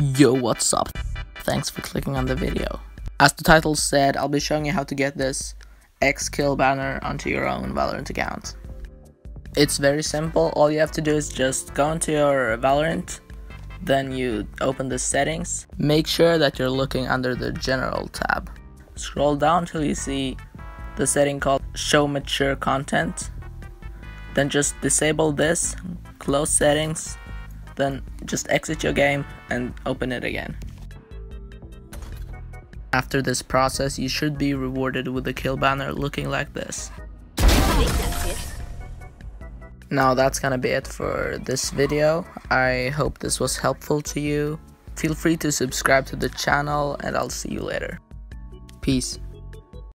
Yo, what's up? Thanks for clicking on the video. As the title said, I'll be showing you how to get this X kill banner onto your own Valorant account. It's very simple, all you have to do is just go into your Valorant, then you open the settings. Make sure that you're looking under the general tab. Scroll down till you see the setting called show mature content. Then just disable this, close settings, then just exit your game and open it again. After this process, you should be rewarded with a kill banner looking like this. Now that's gonna be it for this video. I hope this was helpful to you. Feel free to subscribe to the channel and I'll see you later. Peace.